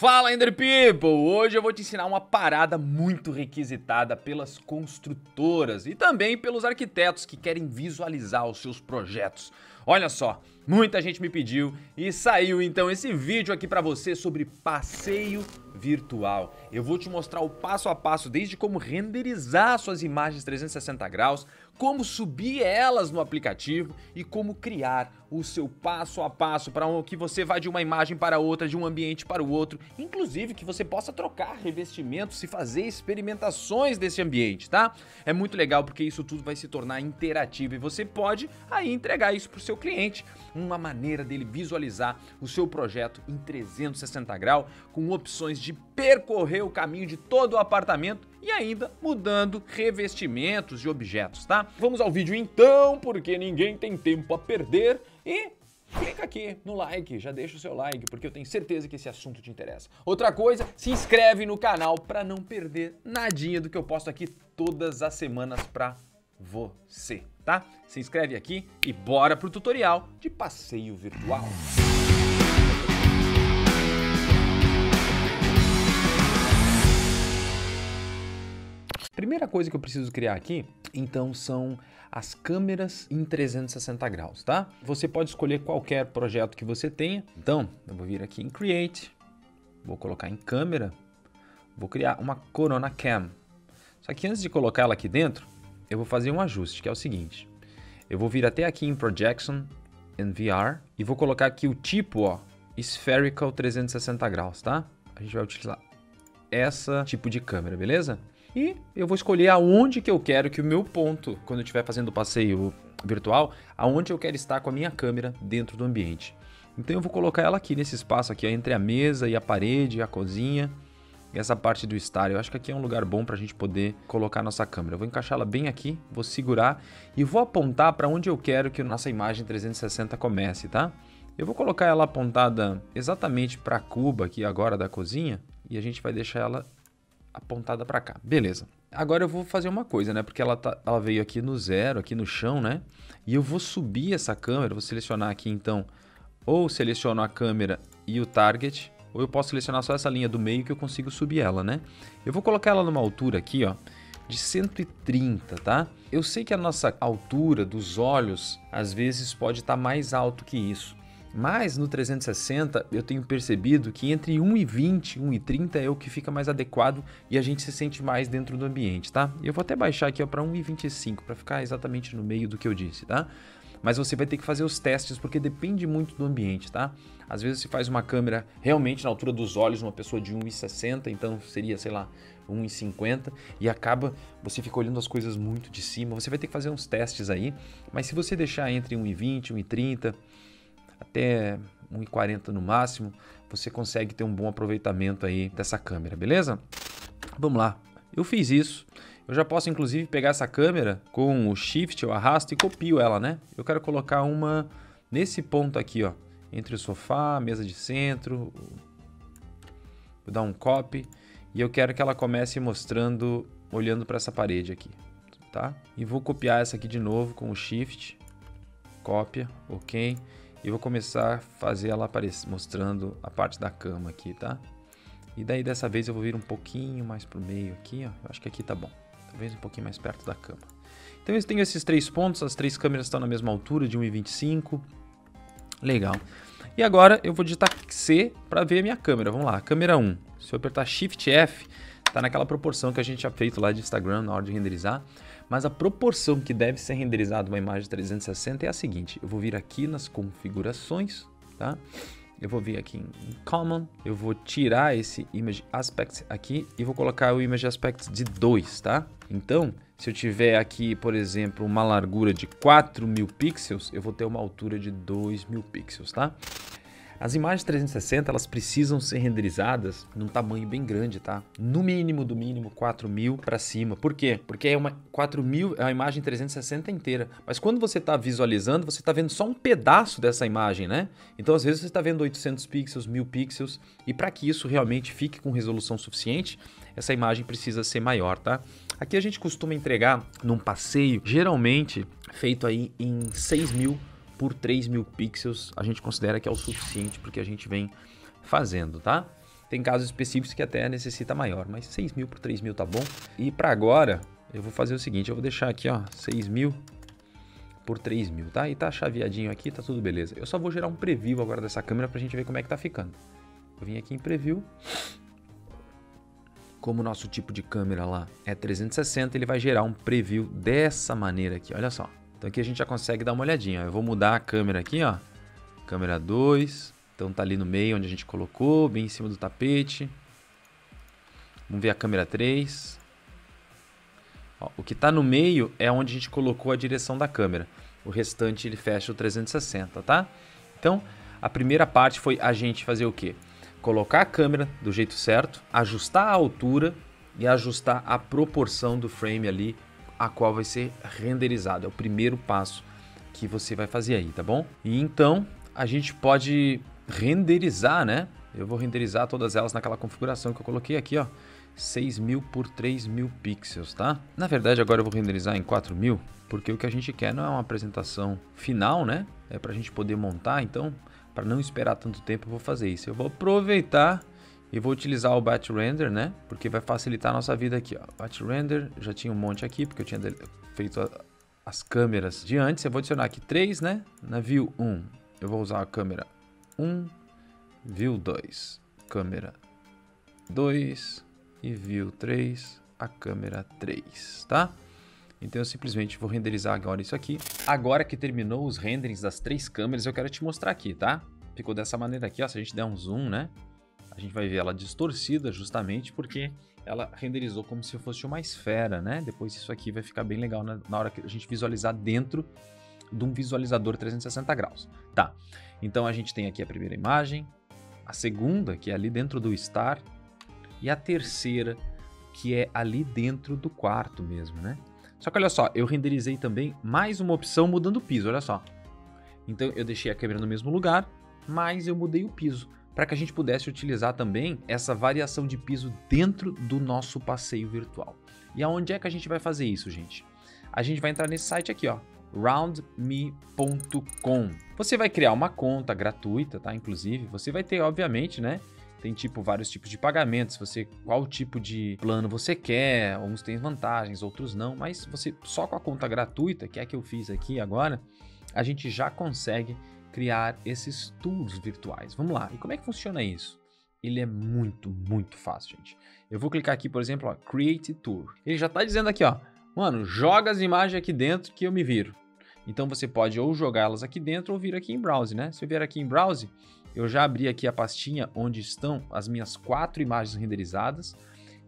Fala Ender People! Hoje eu vou te ensinar uma parada muito requisitada pelas construtoras e também pelos arquitetos que querem visualizar os seus projetos. Olha só, muita gente me pediu e saiu então esse vídeo aqui para você sobre passeio virtual. Eu vou te mostrar o passo a passo desde como renderizar suas imagens 360 graus, como subir elas no aplicativo e como criar o seu passo a passo para que você vá de uma imagem para outra, de um ambiente para o outro, inclusive que você possa trocar revestimentos e fazer experimentações desse ambiente, tá? É muito legal porque isso tudo vai se tornar interativo e você pode aí entregar isso para o seu cliente, uma maneira dele visualizar o seu projeto em 360 graus com opções de percorrer o caminho de todo o apartamento e ainda mudando revestimentos e objetos, tá? Vamos ao vídeo então, porque ninguém tem tempo a perder e clica aqui no like, já deixa o seu like, porque eu tenho certeza que esse assunto te interessa. Outra coisa, se inscreve no canal para não perder nadinha do que eu posto aqui todas as semanas para você, tá? Se inscreve aqui e bora pro tutorial de passeio virtual. Primeira coisa que eu preciso criar aqui, então, são as câmeras em 360 graus, tá? Você pode escolher qualquer projeto que você tenha. Então, eu vou vir aqui em Create, vou colocar em câmera, vou criar uma Corona Cam. Só que antes de colocar ela aqui dentro, eu vou fazer um ajuste, que é o seguinte. Eu vou vir até aqui em Projection and VR e vou colocar aqui o tipo, ó, Spherical 360 graus, tá? A gente vai utilizar essa tipo de câmera, beleza? E eu vou escolher aonde que eu quero que o meu ponto, quando eu estiver fazendo o passeio virtual, aonde eu quero estar com a minha câmera dentro do ambiente. Então eu vou colocar ela aqui nesse espaço aqui, ó, entre a mesa e a parede, a cozinha essa parte do estar. Eu acho que aqui é um lugar bom para a gente poder colocar nossa câmera. Eu vou encaixar ela bem aqui, vou segurar e vou apontar para onde eu quero que a nossa imagem 360 comece, tá? Eu vou colocar ela apontada exatamente para a cuba aqui agora da cozinha e a gente vai deixar ela apontada para cá. Beleza. Agora eu vou fazer uma coisa, né? Porque ela, tá, ela veio aqui no zero, aqui no chão, né? E eu vou subir essa câmera, vou selecionar aqui então, ou seleciono a câmera e o target, ou eu posso selecionar só essa linha do meio que eu consigo subir ela, né? Eu vou colocar ela numa altura aqui, ó, de 130, tá? Eu sei que a nossa altura dos olhos às vezes pode estar tá mais alto que isso. Mas no 360 eu tenho percebido que entre 1,20 e 1,30 é o que fica mais adequado e a gente se sente mais dentro do ambiente, tá? Eu vou até baixar aqui para 1,25 para ficar exatamente no meio do que eu disse, tá? Mas você vai ter que fazer os testes porque depende muito do ambiente, tá? Às vezes você faz uma câmera realmente na altura dos olhos, uma pessoa de 1,60, então seria, sei lá, 1,50 e acaba, você fica olhando as coisas muito de cima. Você vai ter que fazer uns testes aí, mas se você deixar entre 1,20 e 1,30 até 1,40 no máximo, você consegue ter um bom aproveitamento aí dessa câmera, beleza? Vamos lá. Eu fiz isso. Eu já posso inclusive pegar essa câmera com o shift, eu arrasto e copio ela, né? Eu quero colocar uma nesse ponto aqui, ó, entre o sofá, mesa de centro. Vou dar um copy e eu quero que ela comece mostrando olhando para essa parede aqui, tá? E vou copiar essa aqui de novo com o shift, cópia, OK? E vou começar a fazer ela aparecer, mostrando a parte da cama aqui, tá? E daí dessa vez eu vou vir um pouquinho mais pro meio aqui, ó. Eu acho que aqui tá bom. Talvez um pouquinho mais perto da cama. Então eu tenho esses três pontos, as três câmeras estão na mesma altura, de 1,25. Legal. E agora eu vou digitar C para ver a minha câmera. Vamos lá, câmera 1. Se eu apertar Shift F, tá naquela proporção que a gente tinha feito lá de Instagram na hora de renderizar. Mas a proporção que deve ser renderizada uma imagem 360 é a seguinte. Eu vou vir aqui nas configurações, tá? Eu vou vir aqui em Common, eu vou tirar esse Image Aspect aqui e vou colocar o Image Aspect de 2, tá? Então, se eu tiver aqui, por exemplo, uma largura de 4.000 pixels, eu vou ter uma altura de 2.000 pixels, tá? As imagens 360 elas precisam ser renderizadas num tamanho bem grande, tá? No mínimo, do mínimo 4000 para cima. Por quê? Porque é uma 4000 é uma imagem 360 inteira. Mas quando você está visualizando, você está vendo só um pedaço dessa imagem, né? Então às vezes você está vendo 800 pixels, 1000 pixels e para que isso realmente fique com resolução suficiente, essa imagem precisa ser maior, tá? Aqui a gente costuma entregar num passeio, geralmente feito aí em 6000 por 3 mil pixels a gente considera que é o suficiente porque a gente vem fazendo, tá? Tem casos específicos que até necessita maior, mas 6 mil por 3 mil tá bom. E para agora, eu vou fazer o seguinte, eu vou deixar aqui, ó, 6 mil por 3 mil, tá? E tá chaveadinho aqui, tá tudo beleza. Eu só vou gerar um preview agora dessa câmera pra gente ver como é que tá ficando. Eu vim aqui em preview. Como o nosso tipo de câmera lá é 360, ele vai gerar um preview dessa maneira aqui, olha só. Então aqui a gente já consegue dar uma olhadinha. Eu vou mudar a câmera aqui, ó. Câmera 2. Então tá ali no meio onde a gente colocou, bem em cima do tapete. Vamos ver a câmera 3. Ó, o que está no meio é onde a gente colocou a direção da câmera. O restante ele fecha o 360, tá? Então, a primeira parte foi a gente fazer o quê? Colocar a câmera do jeito certo, ajustar a altura e ajustar a proporção do frame ali, a qual vai ser renderizado. É o primeiro passo que você vai fazer aí, tá bom? E então, a gente pode renderizar, né? Eu vou renderizar todas elas naquela configuração que eu coloquei aqui, ó. 6.000 por 3.000 pixels, tá? Na verdade, agora eu vou renderizar em 4.000, porque o que a gente quer não é uma apresentação final, né? É para a gente poder montar, então, para não esperar tanto tempo, eu vou fazer isso. Eu vou aproveitar e vou utilizar o Batch Render, né? Porque vai facilitar a nossa vida aqui, ó. Batch Render, já tinha um monte aqui, porque eu tinha feito a, as câmeras de antes. Eu vou adicionar aqui três, né? Na View 1, eu vou usar a câmera 1, View 2, câmera 2, e view 3, a câmera 3, tá? Então eu simplesmente vou renderizar agora isso aqui. Agora que terminou os renderings das três câmeras, eu quero te mostrar aqui, tá? Ficou dessa maneira aqui, ó, se a gente der um zoom, né? A gente vai ver ela distorcida justamente porque ela renderizou como se fosse uma esfera, né? Depois isso aqui vai ficar bem legal na, na hora que a gente visualizar dentro de um visualizador 360 graus. Tá, então a gente tem aqui a primeira imagem, a segunda, que é ali dentro do Star, e a terceira, que é ali dentro do quarto mesmo, né? Só que olha só, eu renderizei também mais uma opção mudando o piso, olha só. Então eu deixei a câmera no mesmo lugar, mas eu mudei o piso para que a gente pudesse utilizar também essa variação de piso dentro do nosso passeio virtual. E aonde é que a gente vai fazer isso, gente? A gente vai entrar nesse site aqui, ó, roundme.com. Você vai criar uma conta gratuita, tá? Inclusive, você vai ter, obviamente, né, tem tipo vários tipos de pagamentos, você qual tipo de plano você quer, uns têm vantagens, outros não, mas você só com a conta gratuita, que é a que eu fiz aqui agora, a gente já consegue criar esses tours virtuais. Vamos lá. E como é que funciona isso? Ele é muito, muito fácil, gente. Eu vou clicar aqui, por exemplo, ó, Create Tour. Ele já está dizendo aqui, ó, mano, joga as imagens aqui dentro que eu me viro. Então você pode ou jogá-las aqui dentro ou vir aqui em Browse, né? Se eu vier aqui em Browse, eu já abri aqui a pastinha onde estão as minhas quatro imagens renderizadas.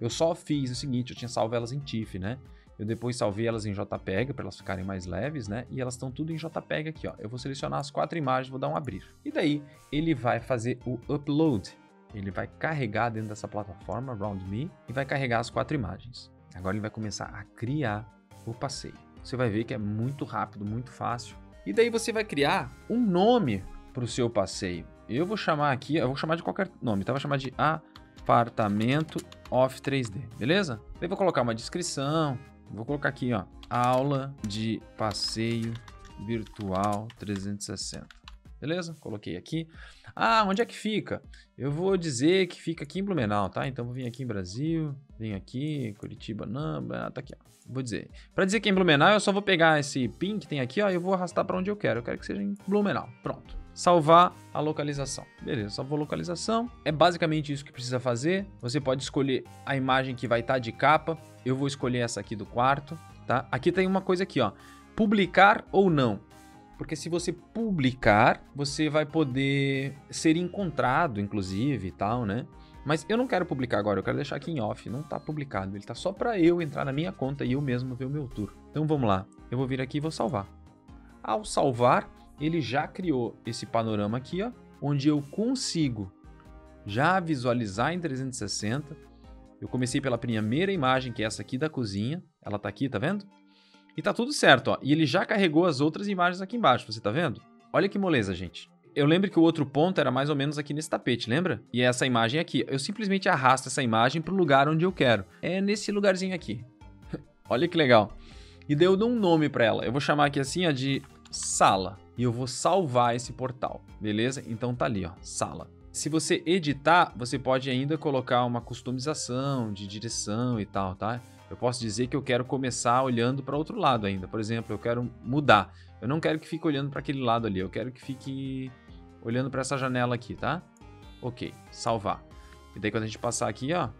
Eu só fiz o seguinte, eu tinha salvo elas em TIFF, né? Eu depois salvei elas em JPEG para elas ficarem mais leves, né? E elas estão tudo em JPEG aqui, ó. Eu vou selecionar as quatro imagens, vou dar um abrir. E daí ele vai fazer o upload. Ele vai carregar dentro dessa plataforma RoundMe e vai carregar as quatro imagens. Agora ele vai começar a criar o passeio. Você vai ver que é muito rápido, muito fácil. E daí você vai criar um nome para o seu passeio. Eu vou chamar aqui, eu vou chamar de qualquer nome, tá? Vou chamar de apartamento off 3D, beleza? Daí vou colocar uma descrição, vou colocar aqui, ó, aula de passeio virtual 360. Beleza? Coloquei aqui. Ah, onde é que fica? Eu vou dizer que fica aqui em Blumenau, tá? Então vou vir aqui em Brasil, vem aqui, Curitiba, não, tá aqui, ó. Vou dizer. Para dizer que é em Blumenau, eu só vou pegar esse pin que tem aqui, ó, e eu vou arrastar para onde eu quero. Eu quero que seja em Blumenau. Pronto salvar a localização. Beleza, salvou a localização. É basicamente isso que precisa fazer. Você pode escolher a imagem que vai estar tá de capa. Eu vou escolher essa aqui do quarto, tá? Aqui tem uma coisa aqui, ó. Publicar ou não. Porque se você publicar, você vai poder ser encontrado, inclusive, e tal, né? Mas eu não quero publicar agora, eu quero deixar aqui em off, não está publicado. Ele está só para eu entrar na minha conta e eu mesmo ver o meu tour. Então vamos lá, eu vou vir aqui e vou salvar. Ao salvar, ele já criou esse panorama aqui, ó, onde eu consigo já visualizar em 360. Eu comecei pela primeira imagem, que é essa aqui da cozinha. Ela tá aqui, tá vendo? E tá tudo certo, ó. E ele já carregou as outras imagens aqui embaixo, você tá vendo? Olha que moleza, gente. Eu lembro que o outro ponto era mais ou menos aqui nesse tapete, lembra? E é essa imagem aqui. Eu simplesmente arrasto essa imagem para o lugar onde eu quero. É nesse lugarzinho aqui. Olha que legal. E daí eu dou um nome para ela. Eu vou chamar aqui assim, ó, de sala e eu vou salvar esse portal, beleza? Então tá ali, ó, sala. Se você editar, você pode ainda colocar uma customização de direção e tal, tá? Eu posso dizer que eu quero começar olhando para outro lado ainda. Por exemplo, eu quero mudar. Eu não quero que fique olhando para aquele lado ali. Eu quero que fique olhando para essa janela aqui, tá? Ok, salvar. E daí quando a gente passar aqui, ó,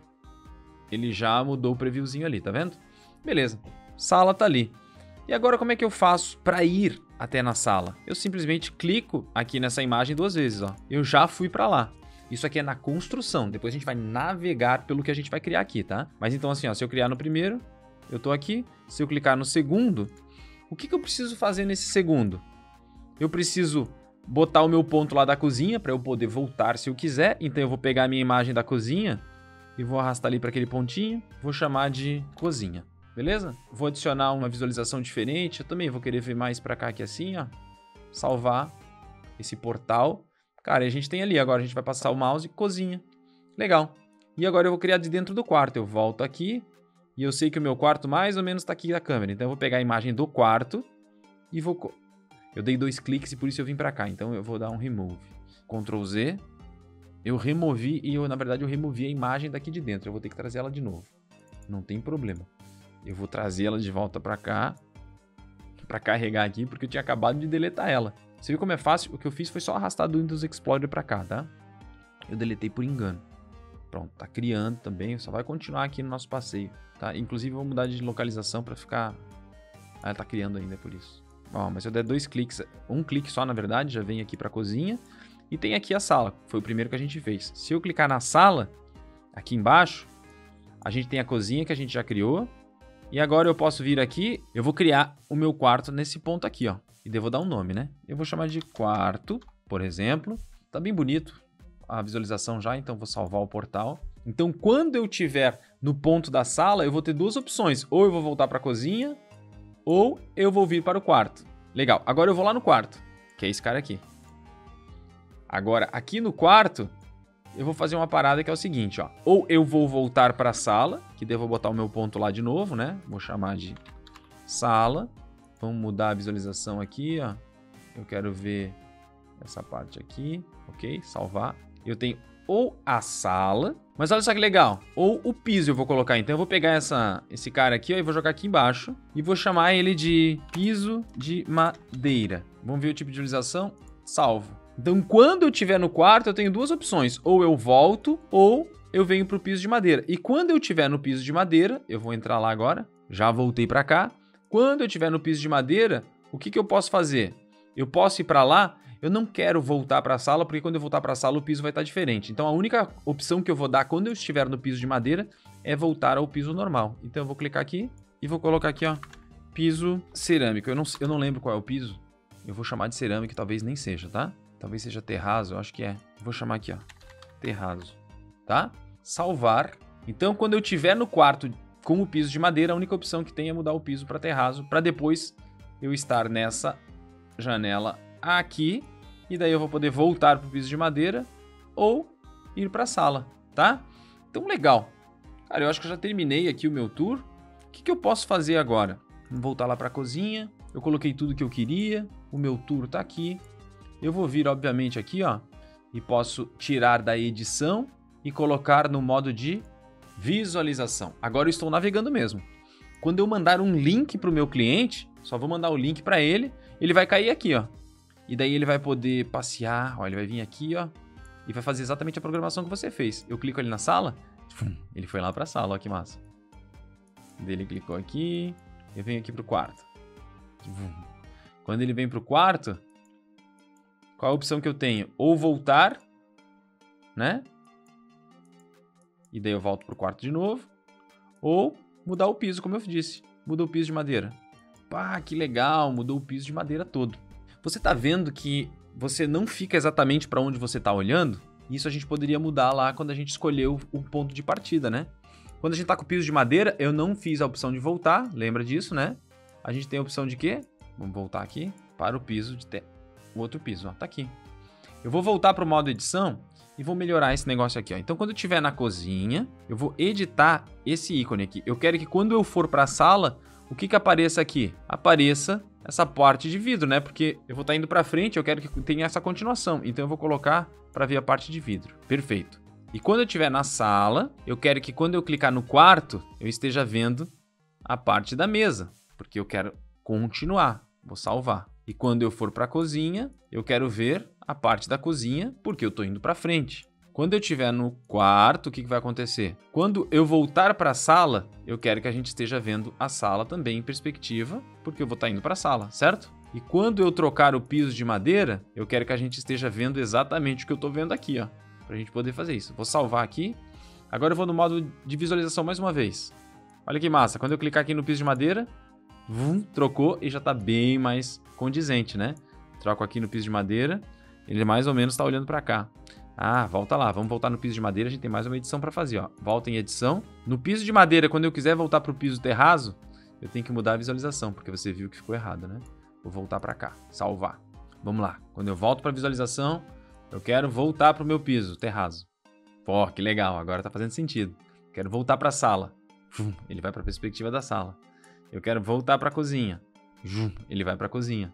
ele já mudou o previewzinho ali, tá vendo? Beleza. Sala tá ali. E agora como é que eu faço para ir até na sala? Eu simplesmente clico aqui nessa imagem duas vezes, ó. Eu já fui para lá. Isso aqui é na construção. Depois a gente vai navegar pelo que a gente vai criar aqui, tá? Mas então assim, ó, se eu criar no primeiro, eu tô aqui. Se eu clicar no segundo, o que, que eu preciso fazer nesse segundo? Eu preciso botar o meu ponto lá da cozinha para eu poder voltar se eu quiser. Então eu vou pegar a minha imagem da cozinha e vou arrastar ali para aquele pontinho. Vou chamar de cozinha, beleza? Vou adicionar uma visualização diferente. Eu também vou querer ver mais para cá aqui assim, ó. Salvar esse portal. Cara, a gente tem ali, agora a gente vai passar o mouse, cozinha. Legal. E agora eu vou criar de dentro do quarto. Eu volto aqui e eu sei que o meu quarto mais ou menos está aqui na câmera. Então eu vou pegar a imagem do quarto e vou... Eu dei dois cliques e por isso eu vim para cá. Então eu vou dar um remove. Ctrl Z. Eu removi e eu, na verdade, eu removi a imagem daqui de dentro. Eu vou ter que trazer ela de novo. Não tem problema. Eu vou trazer ela de volta para cá. Para carregar aqui, porque eu tinha acabado de deletar ela. Você viu como é fácil? O que eu fiz foi só arrastar do Windows Explorer para cá, tá? Eu deletei por engano. Pronto, tá criando também. Só vai continuar aqui no nosso passeio, tá? Inclusive, vou mudar de localização para ficar... Ah, tá criando ainda, por isso. Ó, mas se eu der dois cliques, um clique só, na verdade, já vem aqui para cozinha. E tem aqui a sala, foi o primeiro que a gente fez. Se eu clicar na sala, aqui embaixo, a gente tem a cozinha que a gente já criou. E agora eu posso vir aqui, eu vou criar o meu quarto nesse ponto aqui, ó. E devo dar um nome, né? Eu vou chamar de quarto, por exemplo. Tá bem bonito a visualização já, então vou salvar o portal. Então, quando eu tiver no ponto da sala, eu vou ter duas opções. Ou eu vou voltar para a cozinha, ou eu vou vir para o quarto. Legal, agora eu vou lá no quarto, que é esse cara aqui. Agora, aqui no quarto, eu vou fazer uma parada que é o seguinte, ó. Ou eu vou voltar para a sala, que devo botar o meu ponto lá de novo, né? Vou chamar de sala. Vamos mudar a visualização aqui, ó. Eu quero ver essa parte aqui, ok? Salvar. Eu tenho ou a sala, mas olha só que legal, ou o piso eu vou colocar. Então eu vou pegar essa, esse cara aqui ó, e vou jogar aqui embaixo e vou chamar ele de piso de madeira. Vamos ver o tipo de utilização? Salvo. Então quando eu estiver no quarto eu tenho duas opções, ou eu volto ou eu venho para o piso de madeira. E quando eu estiver no piso de madeira, eu vou entrar lá agora, já voltei para cá, quando eu estiver no piso de madeira, o que, que eu posso fazer? Eu posso ir para lá, eu não quero voltar para a sala, porque quando eu voltar para a sala o piso vai estar tá diferente. Então a única opção que eu vou dar quando eu estiver no piso de madeira é voltar ao piso normal. Então eu vou clicar aqui e vou colocar aqui, ó, piso cerâmico. Eu não, eu não lembro qual é o piso. Eu vou chamar de cerâmico, talvez nem seja, tá? Talvez seja terraço, eu acho que é. Vou chamar aqui, ó, terraço, tá? Salvar. Então quando eu estiver no quarto com o piso de madeira, a única opção que tem é mudar o piso para terraço, para depois eu estar nessa janela aqui, e daí eu vou poder voltar para o piso de madeira ou ir para a sala, tá? Então, legal. Cara, eu acho que eu já terminei aqui o meu tour. O que, que eu posso fazer agora? Vou voltar lá para a cozinha. Eu coloquei tudo que eu queria. O meu tour está aqui. Eu vou vir, obviamente, aqui, ó, e posso tirar da edição e colocar no modo de Visualização. Agora eu estou navegando mesmo. Quando eu mandar um link para o meu cliente, só vou mandar o link para ele, ele vai cair aqui, ó. E daí ele vai poder passear, ó, ele vai vir aqui, ó, e vai fazer exatamente a programação que você fez. Eu clico ali na sala, ele foi lá para a sala, ó que massa. Ele clicou aqui, eu venho aqui para o quarto. Quando ele vem para o quarto, qual a opção que eu tenho? Ou voltar, né? e daí eu volto pro quarto de novo. Ou mudar o piso, como eu disse. Muda o piso de madeira. Pá, que legal, mudou o piso de madeira todo. Você tá vendo que você não fica exatamente para onde você tá olhando? Isso a gente poderia mudar lá quando a gente escolheu o ponto de partida, né? Quando a gente tá com o piso de madeira, eu não fiz a opção de voltar, lembra disso, né? A gente tem a opção de quê? Vamos voltar aqui para o piso de te... o outro piso, ó, tá aqui. Eu vou voltar para o modo edição e vou melhorar esse negócio aqui, ó. Então, quando eu estiver na cozinha, eu vou editar esse ícone aqui. Eu quero que quando eu for para a sala, o que que apareça aqui? Apareça essa parte de vidro, né? Porque eu vou estar tá indo para frente, eu quero que tenha essa continuação. Então eu vou colocar para ver a parte de vidro. Perfeito. E quando eu estiver na sala, eu quero que quando eu clicar no quarto, eu esteja vendo a parte da mesa, porque eu quero continuar. Vou salvar. E quando eu for para a cozinha, eu quero ver a parte da cozinha, porque eu estou indo para frente. Quando eu estiver no quarto, o que, que vai acontecer? Quando eu voltar para a sala, eu quero que a gente esteja vendo a sala também em perspectiva, porque eu vou estar tá indo para a sala, certo? E quando eu trocar o piso de madeira, eu quero que a gente esteja vendo exatamente o que eu estou vendo aqui, ó, para a gente poder fazer isso. Vou salvar aqui. Agora eu vou no modo de visualização mais uma vez. Olha que massa. Quando eu clicar aqui no piso de madeira, vum, trocou e já está bem mais condizente, né? Troco aqui no piso de madeira, ele mais ou menos está olhando para cá. Ah, volta lá, vamos voltar no piso de madeira, a gente tem mais uma edição para fazer, ó. Volta em edição. No piso de madeira, quando eu quiser voltar para o piso terrazo, eu tenho que mudar a visualização, porque você viu que ficou errado, né? Vou voltar para cá, salvar. Vamos lá. Quando eu volto para visualização, eu quero voltar para o meu piso terrazo. Pô, que legal, agora tá fazendo sentido. Quero voltar para a sala. Ele vai para a perspectiva da sala. Eu quero voltar para a cozinha. Ele vai para a cozinha.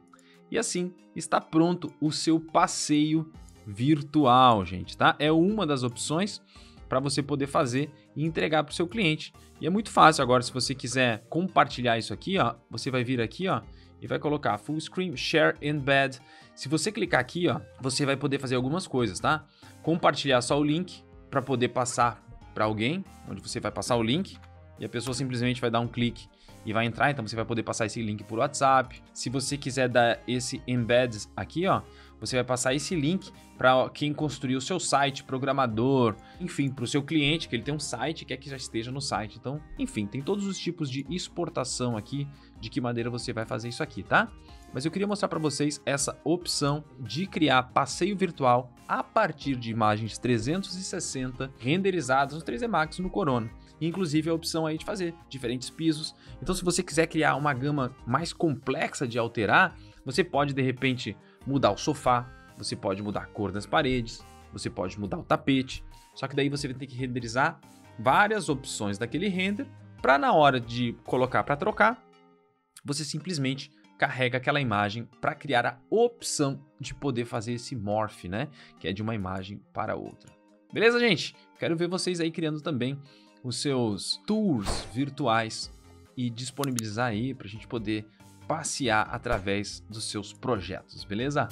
E assim está pronto o seu passeio virtual, gente, tá? É uma das opções para você poder fazer e entregar para o seu cliente. E é muito fácil agora, se você quiser compartilhar isso aqui, ó, você vai vir aqui, ó, e vai colocar full screen, share embed. Se você clicar aqui, ó, você vai poder fazer algumas coisas, tá? Compartilhar só o link para poder passar para alguém, onde você vai passar o link e a pessoa simplesmente vai dar um clique e vai entrar, então você vai poder passar esse link por WhatsApp. Se você quiser dar esse embed aqui, ó, você vai passar esse link para quem construir o seu site, programador, enfim, para o seu cliente, que ele tem um site quer que já esteja no site. Então, enfim, tem todos os tipos de exportação aqui, de que maneira você vai fazer isso aqui, tá? Mas eu queria mostrar para vocês essa opção de criar passeio virtual a partir de imagens 360 renderizadas no 3D Max no Corona. Inclusive a opção aí de fazer diferentes pisos. Então, se você quiser criar uma gama mais complexa de alterar, você pode de repente mudar o sofá, você pode mudar a cor das paredes, você pode mudar o tapete. Só que daí você vai ter que renderizar várias opções daquele render para na hora de colocar para trocar, você simplesmente carrega aquela imagem para criar a opção de poder fazer esse morph, né? Que é de uma imagem para outra. Beleza, gente? Quero ver vocês aí criando também os seus tours virtuais e disponibilizar aí para a gente poder passear através dos seus projetos, beleza?